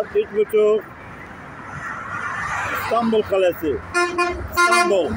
saat üç buçuk. İstanbul Kalesi. İstanbul.